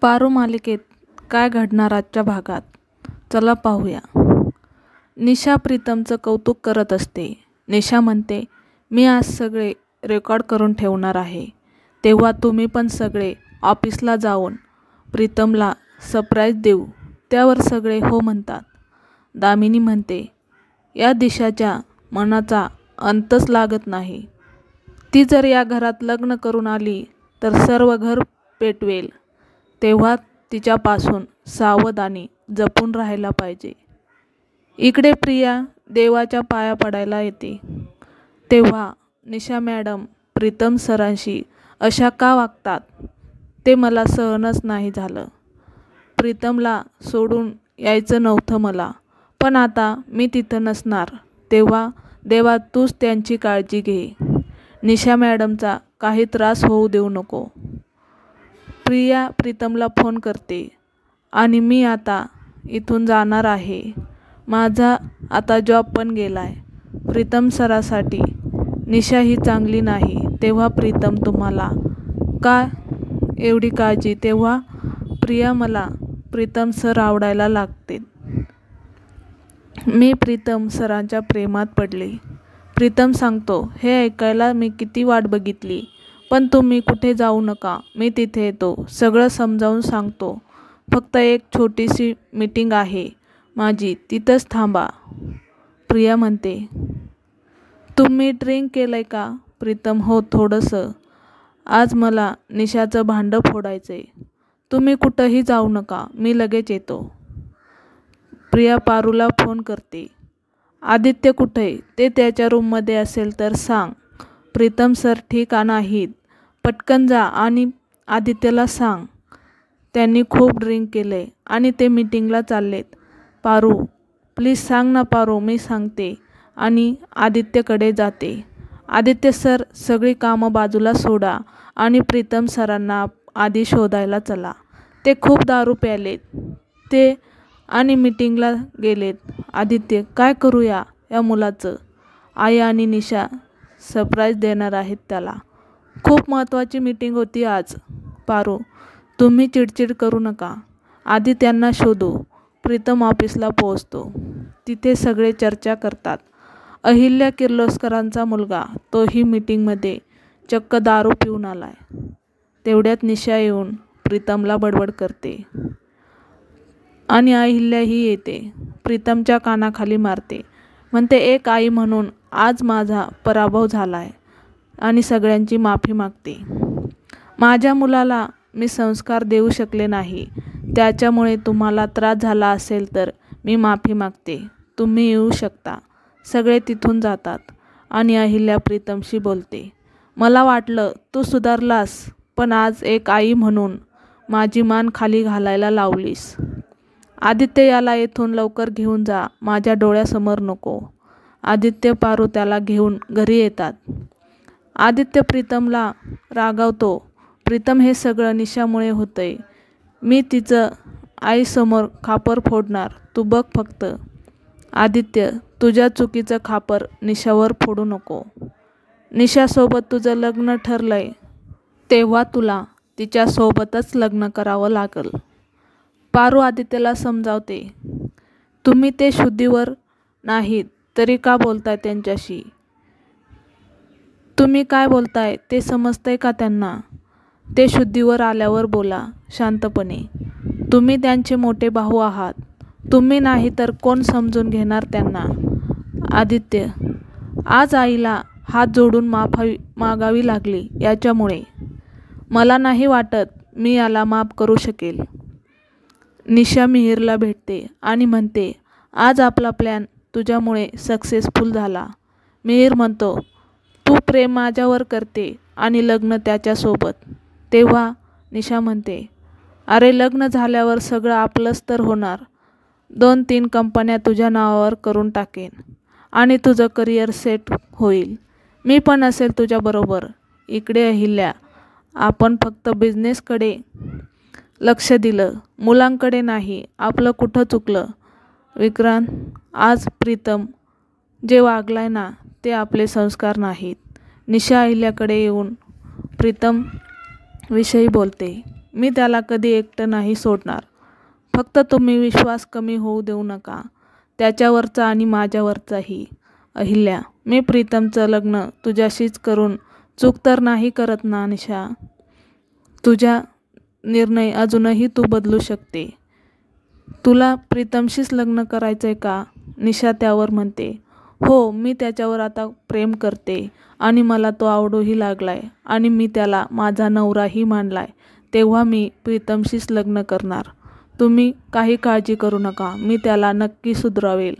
पारू मालिकेत काय घडणार आजच्या भागात? चला पाहूया. निशा प्रीतमचं कौतुक करत असते. निशा म्हणते मी आज सगळे रेकॉर्ड करून ठेवणार आहे. तेव्हा तुम्ही पण सगळे ऑफिसला जाऊन प्रीतमला सरप्राईज देऊ. त्यावर सगळे हो म्हणतात. दामिनी म्हणते या दिशाच्या मनाचा अंतच लागत नाही. ती जर या घरात लग्न करून आली तर सर्व घर पेटवेल. तेव्हा तिच्यापासून सावधानी जपून राहायला पाहिजे. इकडे प्रिया देवाच्या पाया पडायला येते. तेव्हा निशा मॅडम प्रीतम सरांशी अशा का वागतात? ते मला सहनच नाही झालं. प्रीतमला सोडून यायचं नव्हतं मला. पण आता मी तिथं नसणार. तेव्हा देवा तूच त्यांची काळजी घे. निशा मॅडमचा काही त्रास होऊ देऊ नको. प्रिया प्रीतमला फोन करते. आणि मी आता इथून जाणार आहे. माझा आता जॉब पण गेला आहे प्रीतम सरासाठी. निशा ही चांगली नाही तेव्हा प्रीतम तुम्हाला का एवढी काळजी? तेव्हा प्रिया मला प्रीतम सर आवडायला लागते. मी प्रीतम सरांच्या प्रेमात पडले. प्रीतम सांगतो हे ऐकायला मी किती वाट बघितली. पण तुम्ही कुठे जाऊ नका. मी तिथे येतो. सगळं समजावून सांगतो. फक्त एक छोटीशी मीटिंग आहे. माझी. तिथंच थांबा. प्रिया म्हणते. तुम्ही ड्रिंक केलं आहे का? प्रीतम हो थोडंसं. आज मला निशाचं भांडं फोडायचं आहे तुम्ही कुठंही जाऊ नका. मी लगेच येतो. प्रिया पारूला फोन करते. आदित्य कुठे? ते त्याच्या रूममध्ये असेल तर सांग. प्रीतम सर ठीक नाहीत. पटकन जा आणि आदित्यला सांग. त्यांनी खूप ड्रिंक केले आणि ते मीटिंगला चाललेत. पारू प्लीज सांग ना पारू मी सांगते आणि आदित्यकडे जाते. आदित्य सर सगळी कामं बाजूला सोडा आणि प्रीतम सरांना आधी शोधायला चला. ते खूप दारू प्यालेत. ते आणि मीटिंगला गेलेत. आदित्य काय करूया या मुलाचं? आई आणि निशा सरप्राईज देणार आहेत त्याला. खूप महत्त्वाची मीटिंग होती आज. पारू तुम्ही चिडचिड करू नका. आधी त्यांना शोधू. प्रीतम ऑफिसला पोहोचतो. तिथे सगळे चर्चा करतात. अहिल्या किर्लोस्करांचा मुलगा तोही मीटिंगमध्ये चक्क दारू पिऊन आलाय. तेवढ्यात निशा येऊन प्रीतमला बडबड करते. आणि अहिल्याही येते. प्रीतमच्या कानाखाली मारते. म्हणते एक आई म्हणून आज माझा पराभव झाला आहे आणि सगळ्यांची माफी मागते. माझ्या मुलाला मी संस्कार देऊ शकले नाही. त्याच्यामुळे तुम्हाला त्रास झाला असेल तर मी माफी मागते. तुम्ही येऊ शकता. सगळे तिथून जातात आणि अहिल्या प्रीतमशी बोलते. मला वाटलं तू सुधारलास पण आज एक आई म्हणून माझी मान खाली घालायला लावलीस. आदित्य याला येथून लवकर घेऊन जा. माझ्या डोळ्यासमोर नको. आदित्य पारू त्याला घेऊन घरी येतात. आदित्य प्रीतमला रागावतो प्रीतम हे सगळं निशामुळे होतंय. मी तिचं आईसमोर खापर फोडणार. तू बघ फक्त. आदित्य तुझ्या चुकीचं खापर निशावर फोडू नको. निशासोबत तुझं लग्न ठरलंय. तेव्हा तुला तिच्यासोबतच लग्न करावं लागल. पारू आदित्यला समजावते तुम्ही ते शुद्धीवर नाहीत. तरी का बोलताय त्यांच्याशी? तुम्ही काय बोलताय ते समजतंय का त्यांना? ते शुद्धीवर आल्यावर बोला शांतपणे. तुम्ही त्यांचे मोठे भाऊ आहात. तुम्ही नाही तर कोण समजून घेणार त्यांना? आदित्य आज आईला हात जोडून माफावी मागावी लागली याच्यामुळे. मला नाही वाटत मी याला माफ करू शकेल. निशा मिहिरला भेटते आणि म्हणते आज आपला प्लॅन तुझ्यामुळे सक्सेसफुल झाला. मिहीर म्हणतो तू प्रेम माझ्यावर करते आणि लग्न त्याच्यासोबत तेव्हा निशा म्हणते अरे लग्न झाल्यावर सगळं आपलंच तर होणार. दोन तीन कंपन्या तुझ्या नावावर करून टाकेन आणि तुझं करिअर सेट होईल. मी पण असेल तुझ्याबरोबर इकडे अहिल्या आपण फक्त बिझनेसकडे लक्ष दिलं. मुलांकडे नाही आपलं कुठं चुकलं? विक्रांत आज प्रीतम जे वागलाय ना ते आपले संस्कार नाहीत. निशा अहिल्याकडे येऊन प्रीतम विषयी बोलते मी त्याला कधी एकटं नाही सोडणार. फक्त तुम्ही विश्वास कमी होऊ देऊ नका. त्याच्यावरचा आणि माझ्यावरचाही. अहिल्या मी प्रीतमचं लग्न तुझ्याशीच करून चूक तर नाही करत ना निशा? तुझ्या निर्णय अजूनही तू बदलू शकते. तुला प्रीतमशीच लग्न करायचं आहे का? निशा त्यावर म्हणते. हो मी त्याच्यावर आता प्रेम करते आणि मला तो आवडूही लागलाय आणि मी त्याला माझा नवराही मानलाय तेव्हा मी प्रीतमशीच लग्न करणार. तुम्ही काही काळजी करू नका. मी त्याला नक्की सुधरावेल.